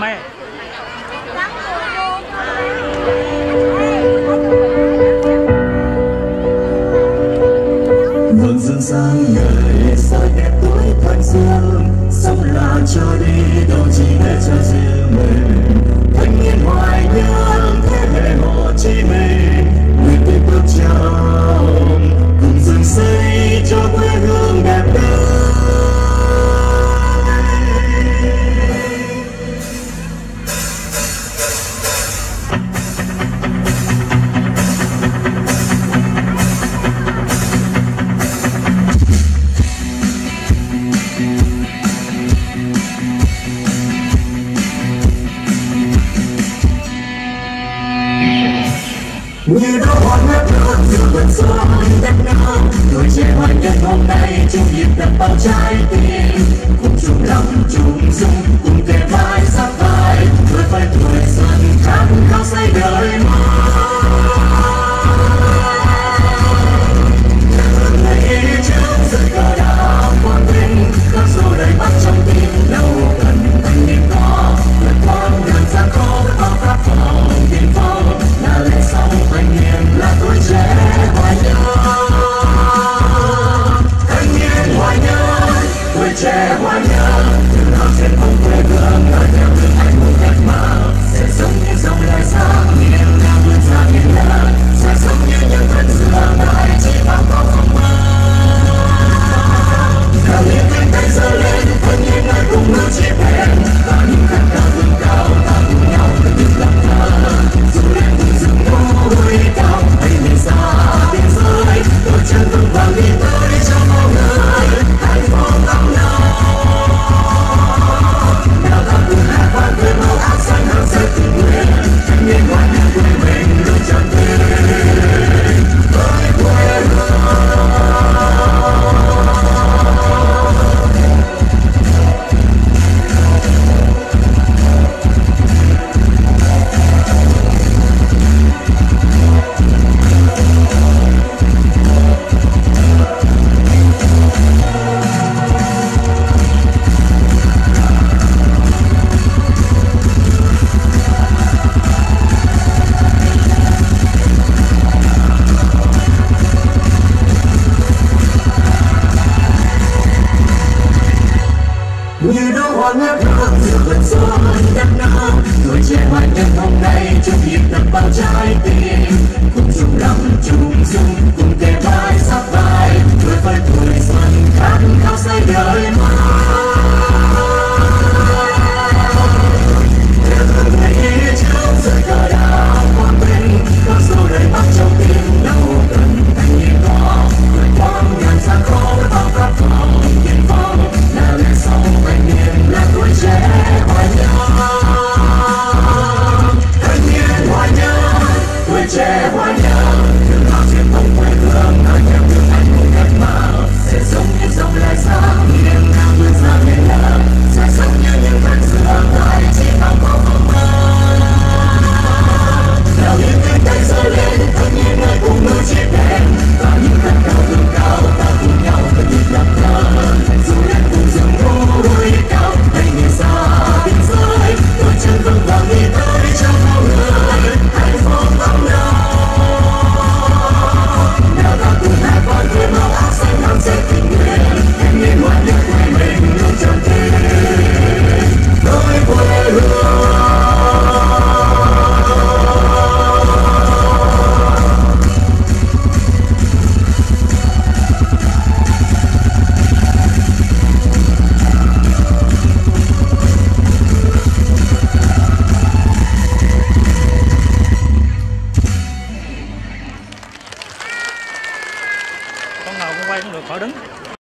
mẹ. Vâng, Hương dương sáng người sao đẹp tuổi thanh dương Sống là cho đi, đâu chỉ để cho gì. như đó hoa ngát hương dường vẫn xuống đất nước tuổi trẻ hoan nhân hôm nay chung nhịp đập bao trái tim. con ngỡ ngàng giữa vẫn gió đang nao tuổi trẻ hoài nhân hôm nay chưa kịp được bao trái tim one. garden